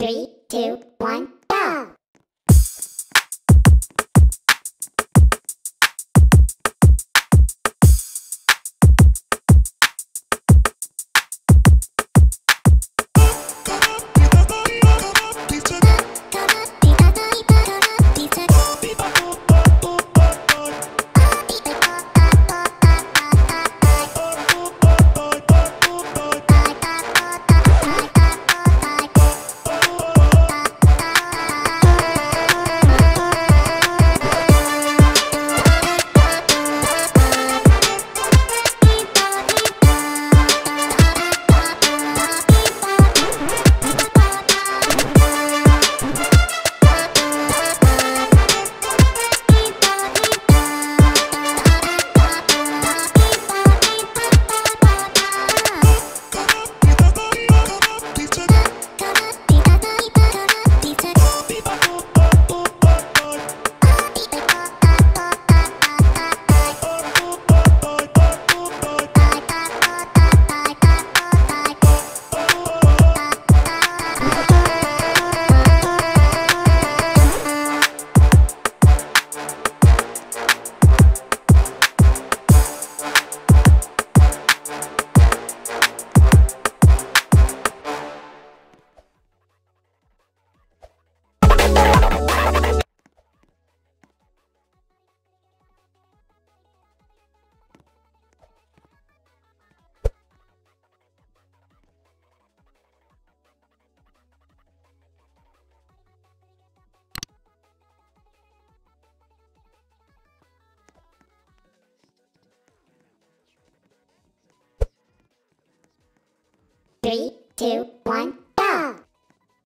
Three, two, one, Three, two, one,